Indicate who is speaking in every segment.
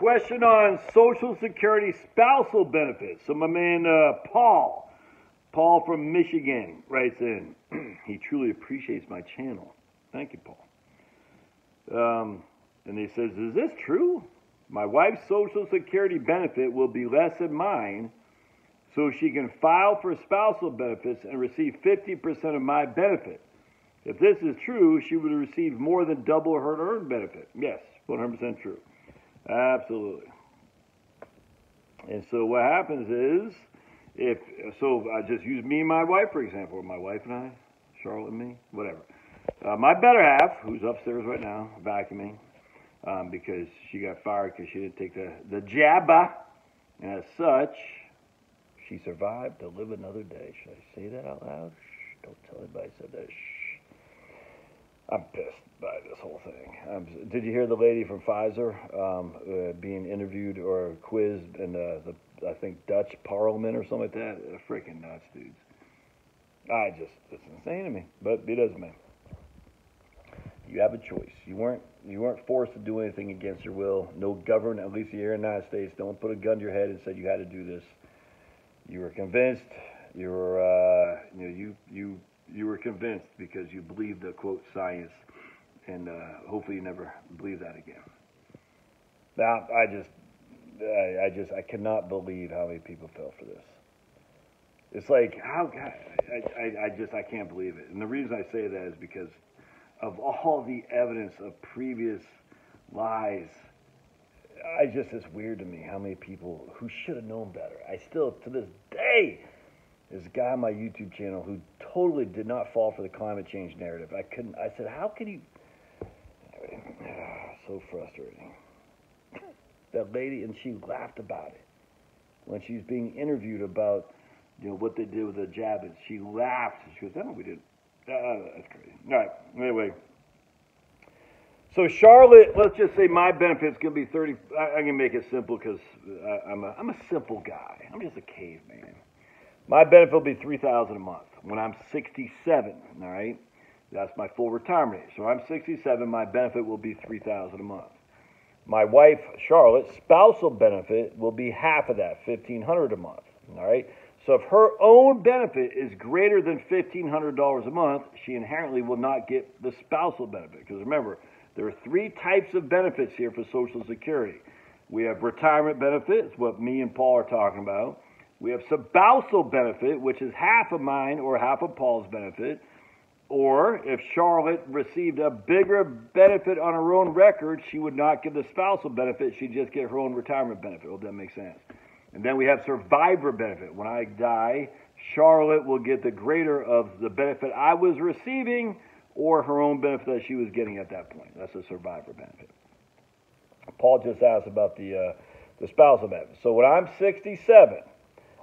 Speaker 1: question on Social Security spousal benefits. So my man uh, Paul, Paul from Michigan, writes in. he truly appreciates my channel. Thank you, Paul. Um, and he says, "Is this true? My wife's Social Security benefit will be less than mine, so she can file for spousal benefits and receive 50% of my benefit. If this is true, she would receive more than double her earned benefit. Yes, 100% true." Absolutely. And so what happens is, if so, I just use me and my wife for example, my wife and I, Charlotte and me, whatever. Uh, my better half, who's upstairs right now vacuuming, um, because she got fired because she didn't take the the jab, and as such, she survived to live another day. Should I say that out loud? Shh, don't tell anybody I said that. Shh. I'm pissed by this whole thing. Did you hear the lady from Pfizer um, uh, being interviewed or quizzed in uh, the I think Dutch Parliament or something like that? They're freaking nuts, dudes. I just it's insane to me, but it doesn't matter. You have a choice. You weren't you weren't forced to do anything against your will. No government, at least here in the United States, don't put a gun to your head and said you had to do this. You were convinced. You were uh, you know you you you were convinced because you believed the quote science and uh, hopefully you never believe that again. Now, I just, I, I just, I cannot believe how many people fell for this. It's like how I, I, I just, I can't believe it. And the reason I say that is because of all the evidence of previous lies. I just, it's weird to me how many people who should have known better. I still, to this day, this guy on my YouTube channel who totally did not fall for the climate change narrative. I couldn't. I said, how could you? so frustrating. That lady, and she laughed about it when she was being interviewed about, you know, what they did with the jab. And she laughed. She goes, "No, we didn't." Uh, that's crazy. All right. Anyway. So Charlotte, let's just say my benefit's gonna be thirty. I, I can make it simple because I'm a I'm a simple guy. I'm just a caveman. My benefit will be three thousand a month when I'm 67. All right. That's my full retirement age. So I'm 67. My benefit will be 3000 a month. My wife, Charlotte's spousal benefit will be half of that, 1500 a month. All right. So if her own benefit is greater than $1,500 a month, she inherently will not get the spousal benefit. Because remember, there are three types of benefits here for Social Security. We have retirement benefits, what me and Paul are talking about. We have spousal benefit, which is half of mine or half of Paul's benefit. Or if Charlotte received a bigger benefit on her own record, she would not get the spousal benefit. She'd just get her own retirement benefit. Hope that makes sense. And then we have survivor benefit. When I die, Charlotte will get the greater of the benefit I was receiving or her own benefit that she was getting at that point. That's a survivor benefit. Paul just asked about the, uh, the spousal benefit. So when I'm 67,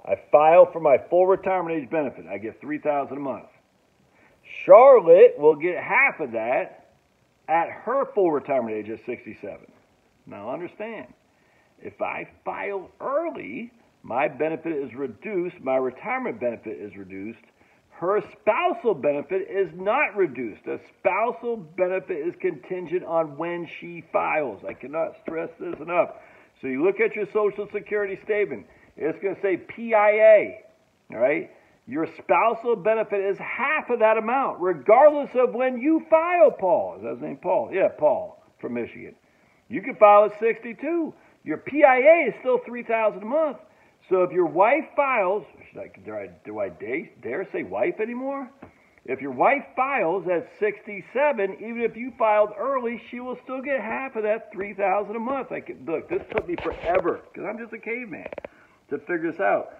Speaker 1: I file for my full retirement age benefit. I get 3000 a month. Charlotte will get half of that at her full retirement age of 67. Now understand, if I file early, my benefit is reduced, my retirement benefit is reduced. Her spousal benefit is not reduced. The spousal benefit is contingent on when she files. I cannot stress this enough. So you look at your Social Security statement, it's going to say PIA, all right? Your spousal benefit is half of that amount, regardless of when you file, Paul. Is that his name, Paul? Yeah, Paul from Michigan. You can file at 62. Your PIA is still 3000 a month. So if your wife files, like, do I, do I dare say wife anymore? If your wife files at 67, even if you filed early, she will still get half of that 3000 a month. I look, this took me forever because I'm just a caveman to figure this out.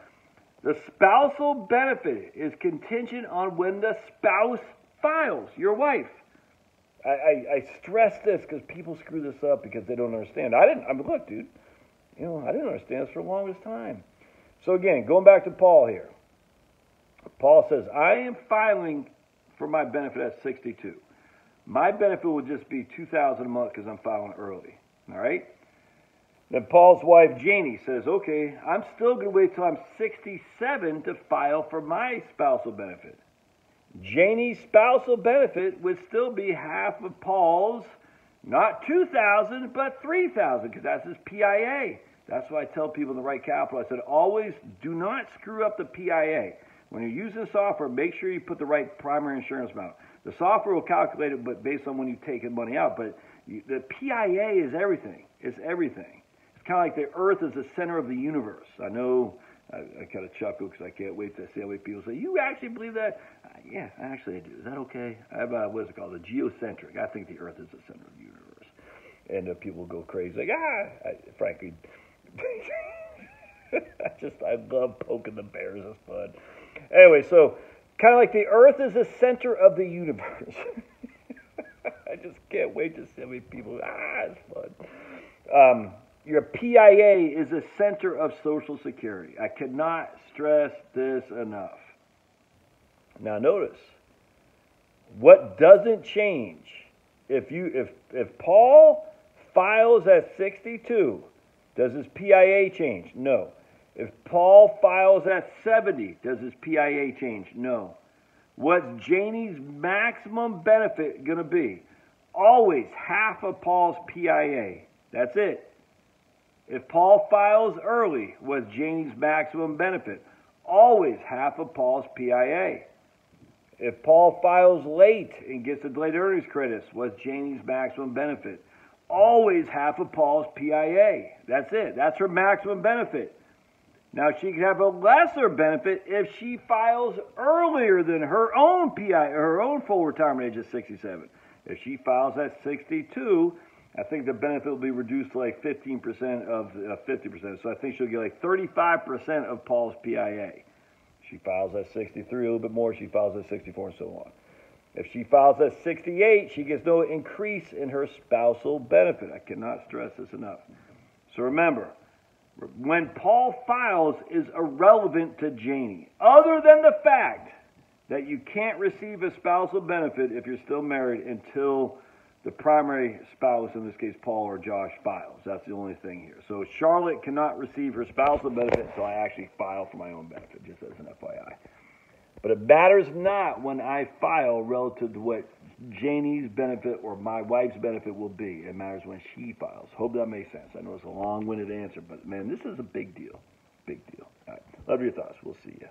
Speaker 1: The spousal benefit is contingent on when the spouse files, your wife. I, I, I stress this because people screw this up because they don't understand. I didn't, I mean, look, dude, you know, I didn't understand this for the longest time. So again, going back to Paul here. Paul says, I am filing for my benefit at 62. My benefit will just be 2000 a month because I'm filing early. All right? Then Paul's wife, Janie, says, Okay, I'm still going to wait till I'm 67 to file for my spousal benefit. Janie's spousal benefit would still be half of Paul's Not 2000 but 3000 because that's his PIA. That's why I tell people in the right capital. I said always do not screw up the PIA. When you're using software, make sure you put the right primary insurance amount. The software will calculate it, but based on when you take the money out. But you, the PIA is everything. It's everything. Kind of like the Earth is the center of the universe. I know. I, I kind of chuckle because I can't wait to see how many people say, "You actually believe that?" Uh, yeah, actually I do. Is that okay? I have a, what is it called? The geocentric. I think the Earth is the center of the universe, and uh, people go crazy like, ah. I, frankly, I just I love poking the bears. It's fun. Anyway, so kind of like the Earth is the center of the universe. I just can't wait to see how many people. Ah, it's fun. Um, your PIA is the center of Social Security. I cannot stress this enough. Now, notice what doesn't change if you if if Paul files at 62, does his PIA change? No. If Paul files at 70, does his PIA change? No. What's Janie's maximum benefit going to be? Always half of Paul's PIA. That's it. If Paul files early, what's Janie's maximum benefit? Always half of Paul's PIA. If Paul files late and gets the delayed earnings credits, what's Janie's maximum benefit? Always half of Paul's PIA. That's it. That's her maximum benefit. Now she could have a lesser benefit if she files earlier than her own PI, her own full retirement age of 67. If she files at 62, I think the benefit will be reduced to like 15% of uh, 50%. So I think she'll get like 35% of Paul's PIA. She files at 63, a little bit more. She files at 64, and so on. If she files at 68, she gets no increase in her spousal benefit. I cannot stress this enough. So remember, when Paul files is irrelevant to Janie, other than the fact that you can't receive a spousal benefit if you're still married until the primary spouse, in this case Paul or Josh, files. That's the only thing here. So Charlotte cannot receive her spousal benefit until I actually file for my own benefit, just as an FYI. But it matters not when I file relative to what Janie's benefit or my wife's benefit will be. It matters when she files. Hope that makes sense. I know it's a long winded answer, but man, this is a big deal. Big deal. All right. Love your thoughts. We'll see you.